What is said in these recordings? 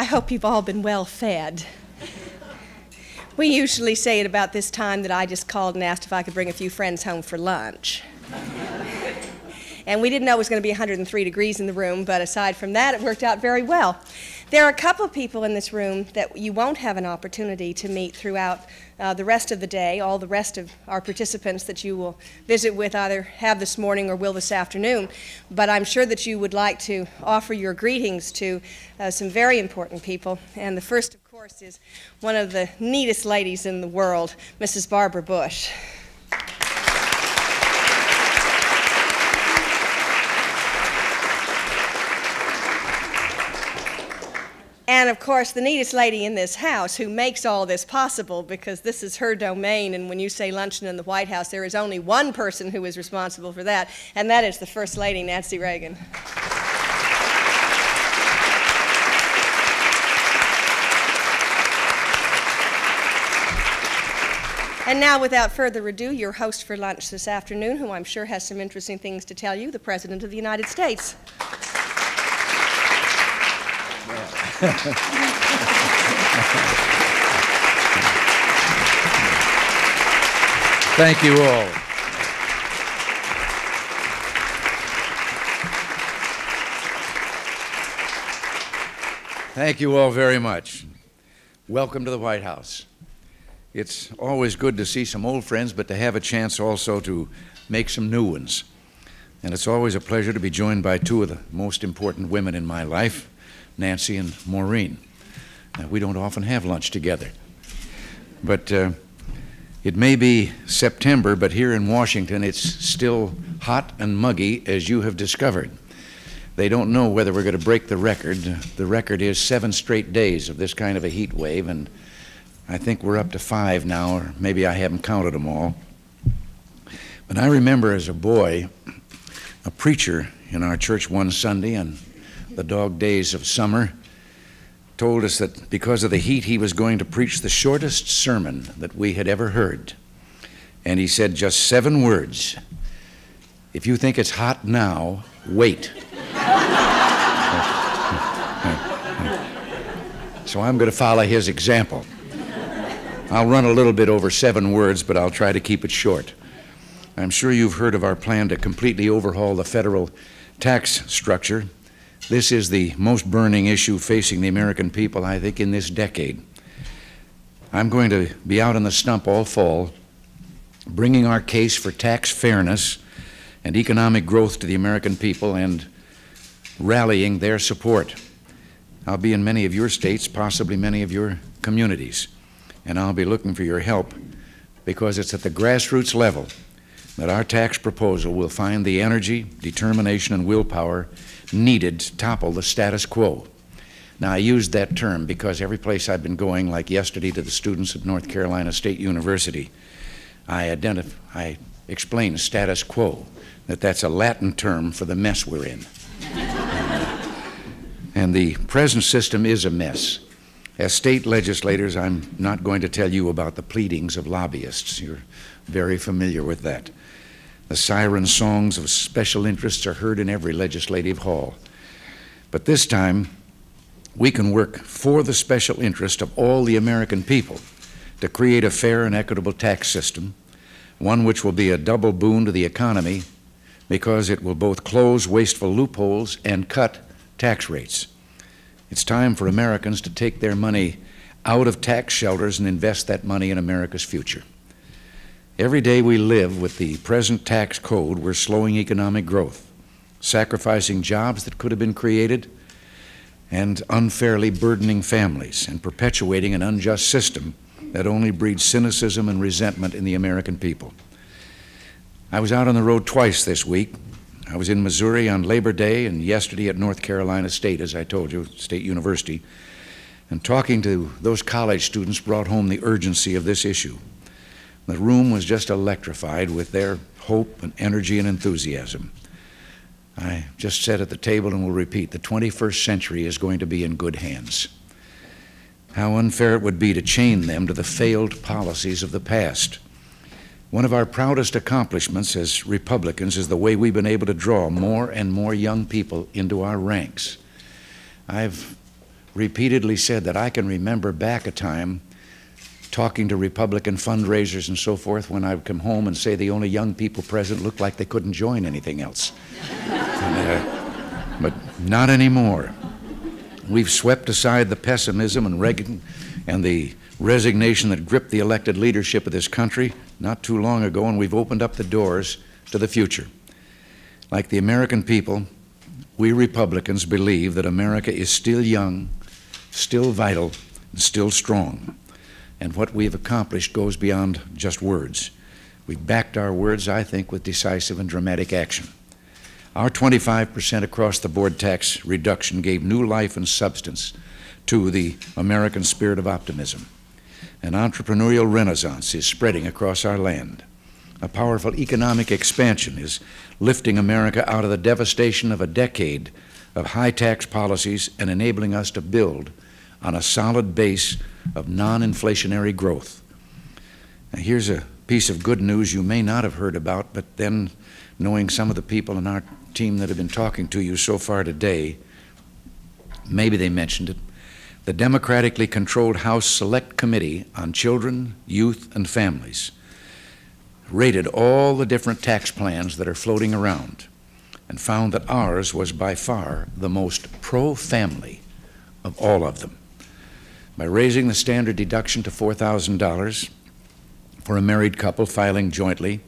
I hope you've all been well fed. We usually say at about this time that I just called and asked if I could bring a few friends home for lunch. And we didn't know it was going to be 103 degrees in the room, but aside from that, it worked out very well. There are a couple of people in this room that you won't have an opportunity to meet throughout uh, the rest of the day, all the rest of our participants that you will visit with either have this morning or will this afternoon. But I'm sure that you would like to offer your greetings to uh, some very important people. And the first, of course, is one of the neatest ladies in the world, Mrs. Barbara Bush. And of course, the neatest lady in this house who makes all this possible because this is her domain. And when you say luncheon in the White House, there is only one person who is responsible for that, and that is the First Lady, Nancy Reagan. And now, without further ado, your host for lunch this afternoon, who I'm sure has some interesting things to tell you, the President of the United States. Thank you all. Thank you all very much. Welcome to the White House. It's always good to see some old friends, but to have a chance also to make some new ones. And it's always a pleasure to be joined by two of the most important women in my life. Nancy and Maureen. Uh, we don't often have lunch together. But uh, it may be September, but here in Washington it's still hot and muggy, as you have discovered. They don't know whether we're going to break the record. The record is seven straight days of this kind of a heat wave, and I think we're up to five now, or maybe I haven't counted them all. But I remember as a boy, a preacher in our church one Sunday, and the dog days of summer, told us that because of the heat, he was going to preach the shortest sermon that we had ever heard. And he said just seven words If you think it's hot now, wait. so I'm going to follow his example. I'll run a little bit over seven words, but I'll try to keep it short. I'm sure you've heard of our plan to completely overhaul the federal tax structure this is the most burning issue facing the American people, I think, in this decade. I'm going to be out on the stump all fall, bringing our case for tax fairness and economic growth to the American people and rallying their support. I'll be in many of your states, possibly many of your communities, and I'll be looking for your help because it's at the grassroots level that our tax proposal will find the energy, determination, and willpower needed to topple the status quo. Now, I used that term because every place I've been going, like yesterday to the students at North Carolina State University, I, identif- I explained status quo, that that's a Latin term for the mess we're in. and the present system is a mess. As state legislators, I'm not going to tell you about the pleadings of lobbyists. You're very familiar with that. The siren songs of special interests are heard in every legislative hall. But this time, we can work for the special interest of all the American people to create a fair and equitable tax system, one which will be a double boon to the economy because it will both close wasteful loopholes and cut tax rates. It's time for Americans to take their money out of tax shelters and invest that money in America's future. Every day we live with the present tax code, we're slowing economic growth, sacrificing jobs that could have been created, and unfairly burdening families and perpetuating an unjust system that only breeds cynicism and resentment in the American people. I was out on the road twice this week. I was in Missouri on Labor Day and yesterday at North Carolina State, as I told you, State University. And talking to those college students brought home the urgency of this issue. The room was just electrified with their hope and energy and enthusiasm. I just said at the table and will repeat the 21st century is going to be in good hands. How unfair it would be to chain them to the failed policies of the past. One of our proudest accomplishments as Republicans is the way we've been able to draw more and more young people into our ranks. I've repeatedly said that I can remember back a time talking to Republican fundraisers and so forth when I would come home and say the only young people present looked like they couldn't join anything else. and, uh, but not anymore. We've swept aside the pessimism and, and the resignation that gripped the elected leadership of this country not too long ago, and we've opened up the doors to the future. Like the American people, we Republicans believe that America is still young, still vital, and still strong. And what we've accomplished goes beyond just words. We've backed our words, I think, with decisive and dramatic action. Our 25% across the board tax reduction gave new life and substance to the American spirit of optimism. An entrepreneurial renaissance is spreading across our land. A powerful economic expansion is lifting America out of the devastation of a decade of high tax policies and enabling us to build on a solid base of non inflationary growth. Now, here's a piece of good news you may not have heard about, but then knowing some of the people in our team that have been talking to you so far today, maybe they mentioned it. The democratically controlled House Select Committee on Children, Youth, and Families rated all the different tax plans that are floating around and found that ours was by far the most pro family of all of them by raising the standard deduction to $4,000 for a married couple filing jointly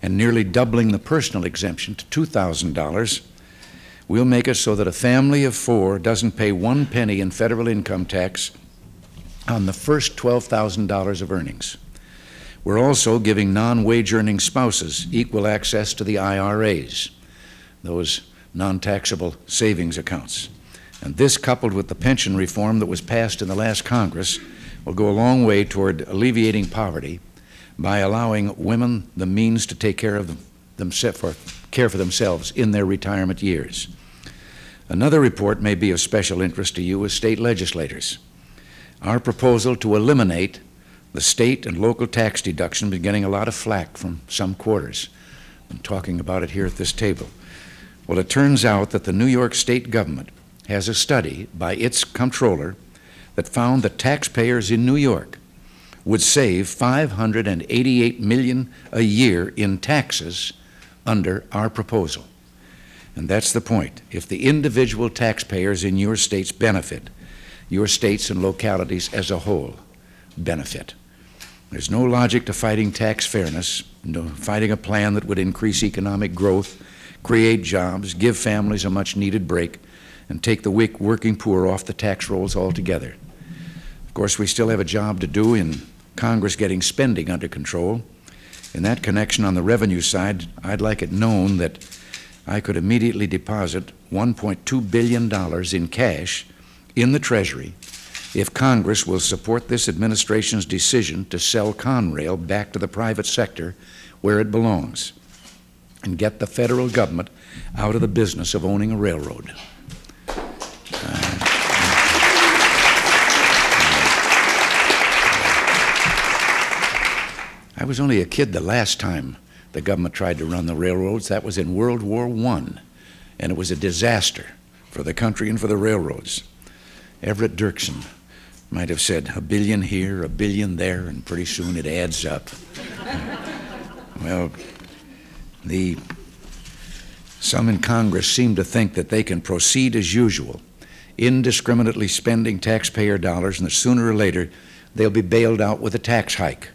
and nearly doubling the personal exemption to $2,000, we'll make it so that a family of four doesn't pay one penny in federal income tax on the first $12,000 of earnings. We're also giving non wage earning spouses equal access to the IRAs, those non taxable savings accounts. And this, coupled with the pension reform that was passed in the last Congress, will go a long way toward alleviating poverty by allowing women the means to take care of them, for, care for themselves in their retirement years. Another report may be of special interest to you as state legislators. Our proposal to eliminate the state and local tax deduction been getting a lot of flack from some quarters. I'm talking about it here at this table. Well, it turns out that the New York State government has a study by its comptroller that found that taxpayers in New York would save 588 million a year in taxes under our proposal. And that's the point. If the individual taxpayers in your states benefit, your states and localities as a whole benefit. There's no logic to fighting tax fairness, no fighting a plan that would increase economic growth, create jobs, give families a much needed break, and take the weak working poor off the tax rolls altogether. Of course, we still have a job to do in Congress getting spending under control. In that connection, on the revenue side, I'd like it known that I could immediately deposit $1.2 billion in cash in the Treasury if Congress will support this administration's decision to sell Conrail back to the private sector where it belongs and get the federal government out of the business of owning a railroad. I was only a kid the last time the government tried to run the railroads. That was in World War I, and it was a disaster for the country and for the railroads. Everett Dirksen might have said a billion here, a billion there, and pretty soon it adds up. well, the some in Congress seem to think that they can proceed as usual, indiscriminately spending taxpayer dollars, and that sooner or later they'll be bailed out with a tax hike.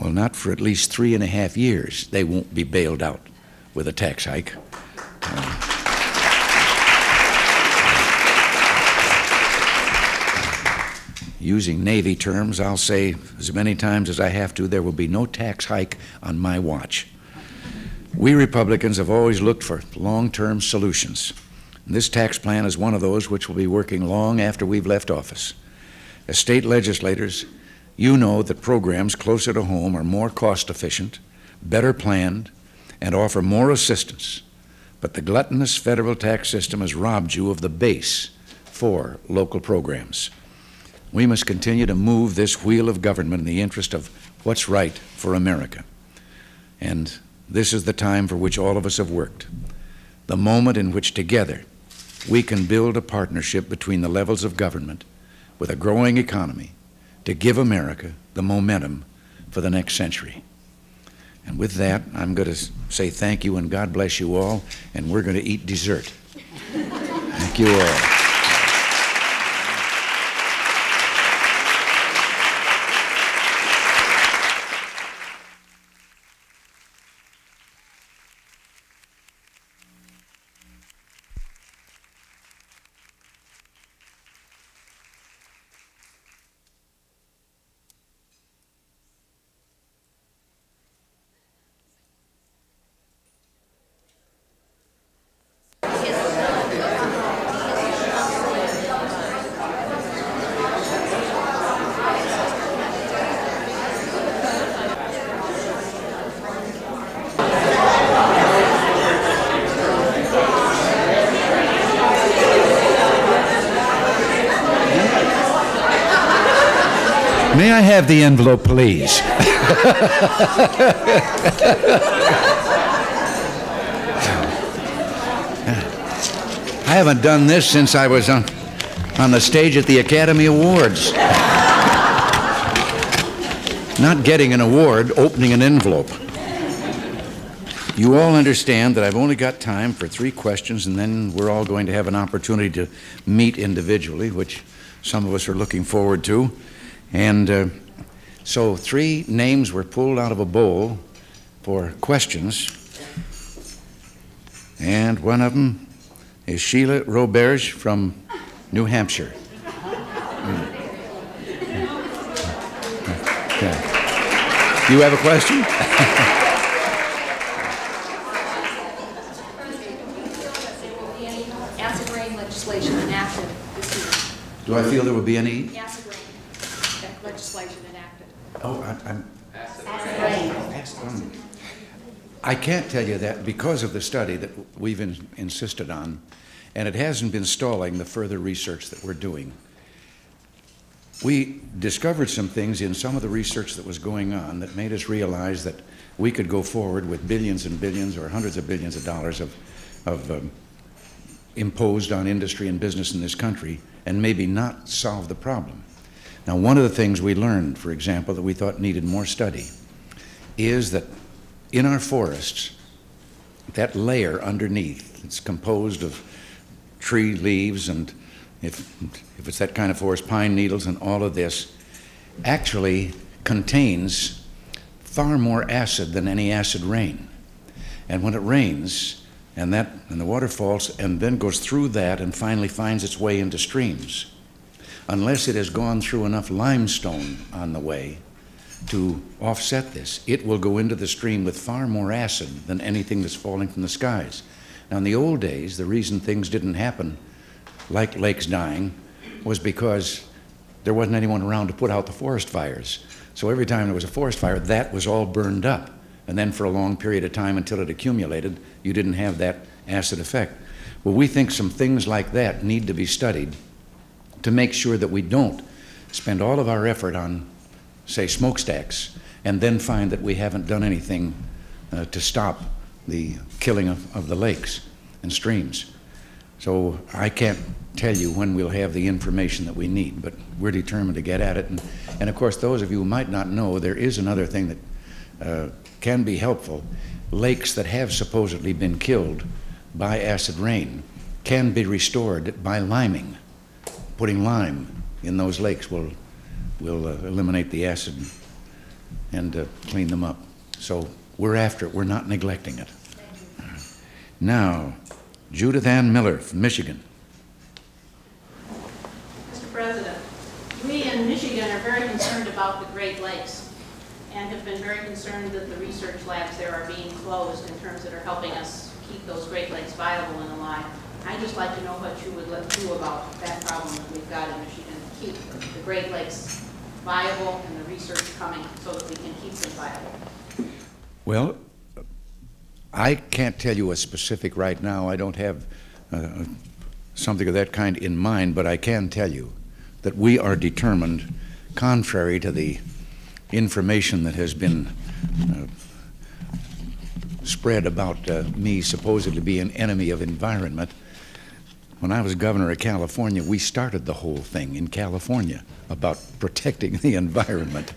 Well, not for at least three and a half years. They won't be bailed out with a tax hike. Uh, using Navy terms, I'll say as many times as I have to, there will be no tax hike on my watch. We Republicans have always looked for long term solutions. And this tax plan is one of those which will be working long after we've left office. As state legislators, you know that programs closer to home are more cost efficient, better planned, and offer more assistance. But the gluttonous federal tax system has robbed you of the base for local programs. We must continue to move this wheel of government in the interest of what's right for America. And this is the time for which all of us have worked, the moment in which together we can build a partnership between the levels of government with a growing economy to give America the momentum for the next century. And with that, I'm going to say thank you and God bless you all, and we're going to eat dessert. Thank you all. May I have the envelope, please? I haven't done this since I was on, on the stage at the Academy Awards. Not getting an award, opening an envelope. You all understand that I've only got time for three questions, and then we're all going to have an opportunity to meet individually, which some of us are looking forward to. And uh, so three names were pulled out of a bowl for questions. And one of them is Sheila Roberge from New Hampshire. Mm. Okay. You have a question? acid rain legislation enacted this year. Do I feel there will be any? Acid rain legislation enacted. Oh, I, I'm. Acid I can't tell you that because of the study that we've in, insisted on, and it hasn't been stalling the further research that we're doing. We discovered some things in some of the research that was going on that made us realize that we could go forward with billions and billions or hundreds of billions of dollars of, of um, imposed on industry and business in this country and maybe not solve the problem. Now, one of the things we learned, for example, that we thought needed more study is that in our forests, that layer underneath, it's composed of tree leaves and if, if it's that kind of forest, pine needles and all of this, actually contains far more acid than any acid rain. And when it rains, and that and the water falls and then goes through that and finally finds its way into streams, unless it has gone through enough limestone on the way to offset this, it will go into the stream with far more acid than anything that's falling from the skies. Now, in the old days, the reason things didn't happen, like lakes dying, was because there wasn't anyone around to put out the forest fires. So every time there was a forest fire, that was all burned up. And then for a long period of time until it accumulated, you didn't have that acid effect. Well, we think some things like that need to be studied to make sure that we don't spend all of our effort on, say, smokestacks, and then find that we haven't done anything uh, to stop the killing of, of the lakes and streams. So I can't tell you when we'll have the information that we need, but we're determined to get at it. And, and of course, those of you who might not know, there is another thing that uh, can be helpful. Lakes that have supposedly been killed by acid rain can be restored by liming putting lime in those lakes will, will uh, eliminate the acid and uh, clean them up. So we're after it. We're not neglecting it. Now, Judith Ann Miller from Michigan. Mr. President, we in Michigan are very concerned about the Great Lakes and have been very concerned that the research labs there are being closed in terms that are helping us keep those Great Lakes viable and alive. I'd just like to know what you would do about that problem that we've got in Michigan, keep the Great Lakes viable and the research coming so that we can keep them viable. Well, I can't tell you a specific right now. I don't have uh, something of that kind in mind, but I can tell you that we are determined, contrary to the information that has been uh, spread about uh, me supposedly being an enemy of environment, when I was governor of California, we started the whole thing in California about protecting the environment.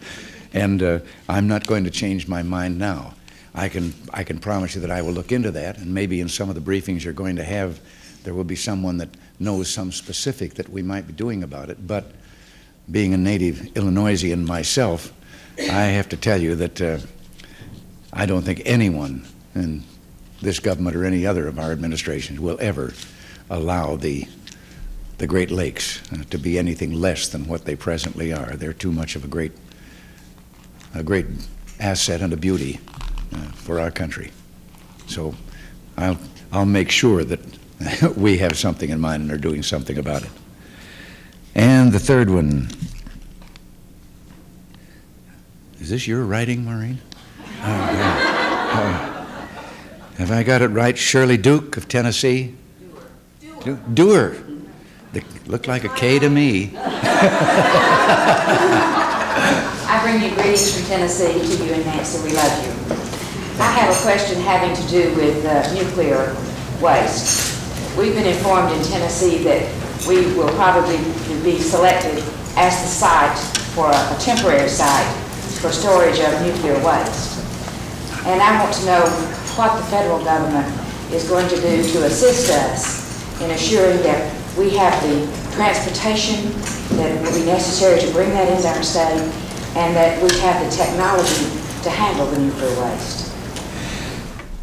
And uh, I'm not going to change my mind now. I can, I can promise you that I will look into that, and maybe in some of the briefings you're going to have, there will be someone that knows some specific that we might be doing about it. But being a native Illinoisian myself, I have to tell you that uh, I don't think anyone in this government or any other of our administrations will ever allow the the Great Lakes uh, to be anything less than what they presently are. They're too much of a great a great asset and a beauty uh, for our country. So I'll I'll make sure that we have something in mind and are doing something about it. And the third one. Is this your writing, Maureen? Oh. Oh. Have I got it right? Shirley Duke of Tennessee? Duer. They looked like a K to me. I bring you greetings from Tennessee to you and Nancy. We love you. I have a question having to do with uh, nuclear waste. We've been informed in Tennessee that we will probably be selected as the site for a, a temporary site for storage of nuclear waste. And I want to know what the federal government is going to do to assist us in assuring that we have the transportation that will be necessary to bring that into our state and that we have the technology to handle the nuclear waste.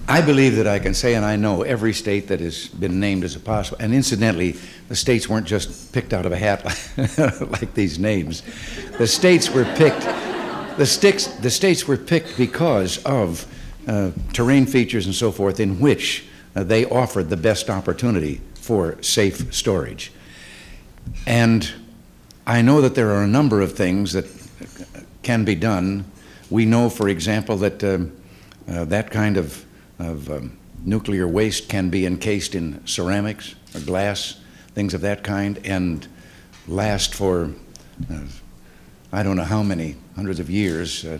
I believe that I can say, and I know every state that has been named as a possible, and incidentally, the states weren't just picked out of a hat like these names. The states were picked, the, sticks, the states were picked because of uh, terrain features and so forth in which uh, they offered the best opportunity for safe storage. And I know that there are a number of things that can be done. We know, for example, that um, uh, that kind of of um, nuclear waste can be encased in ceramics or glass, things of that kind, and last for uh, I don't know how many hundreds of years, uh,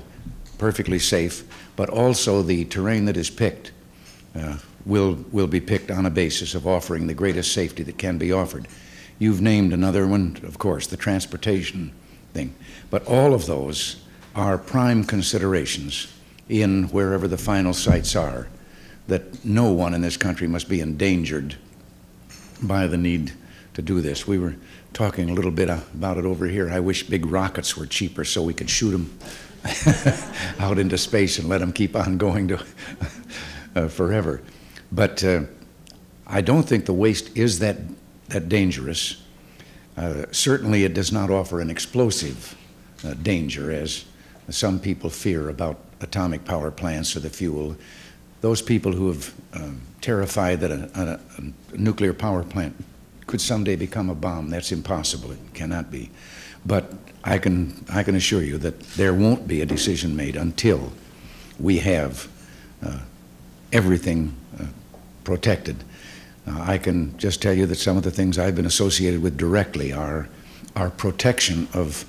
perfectly safe. But also the terrain that is picked uh, will will be picked on a basis of offering the greatest safety that can be offered. You've named another one, of course, the transportation thing. But all of those are prime considerations in wherever the final sites are that no one in this country must be endangered by the need to do this. We were talking a little bit about it over here. I wish big rockets were cheaper so we could shoot them out into space and let them keep on going to uh, forever. But uh, I don't think the waste is that, that dangerous. Uh, certainly, it does not offer an explosive uh, danger, as some people fear about atomic power plants or the fuel those people who have um, terrified that a, a, a, nuclear power plant could someday become a bomb, that's impossible. It cannot be. But I can, I can assure you that there won't be a decision made until we have uh, everything uh, protected. Uh, I can just tell you that some of the things I've been associated with directly are, are protection of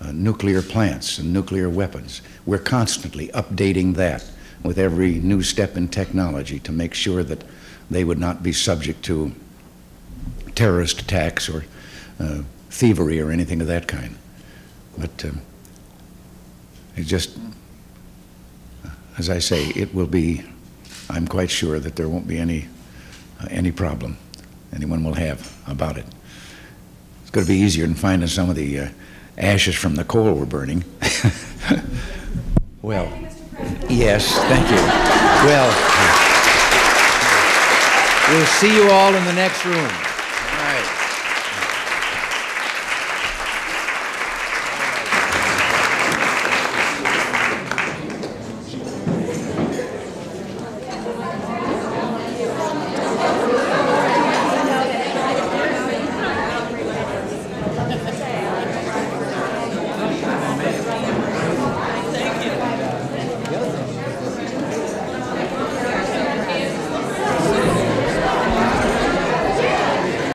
uh, nuclear plants and nuclear weapons. We're constantly updating that with every new step in technology to make sure that they would not be subject to terrorist attacks or uh, thievery or anything of that kind. But um, it just, as I say, it will be, I'm quite sure that there won't be any, uh, any problem anyone will have about it. It's going to be easier than finding some of the uh, ashes from the coal we're burning. well. Yes, thank you. Well, we'll see you all in the next room.